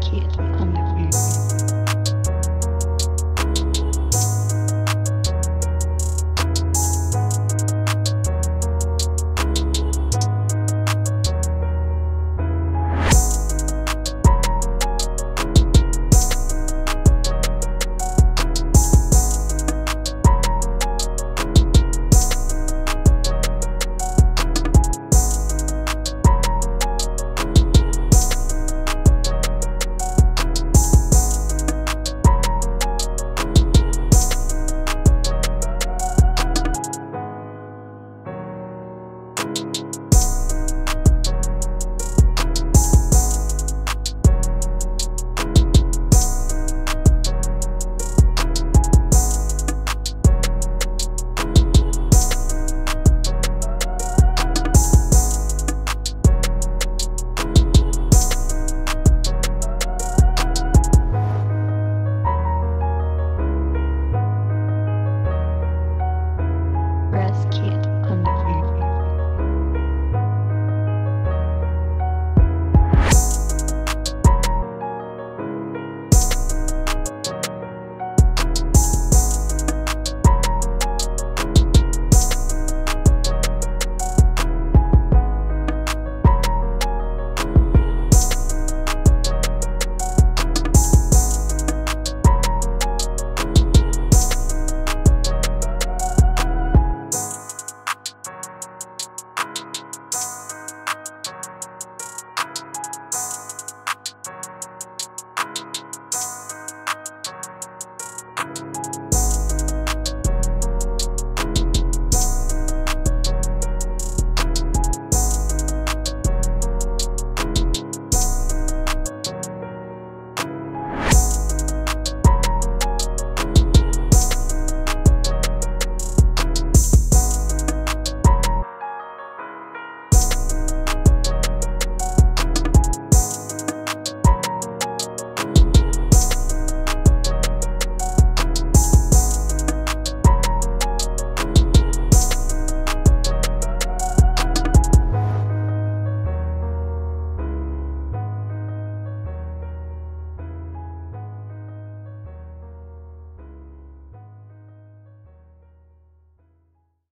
kid. I'm the you.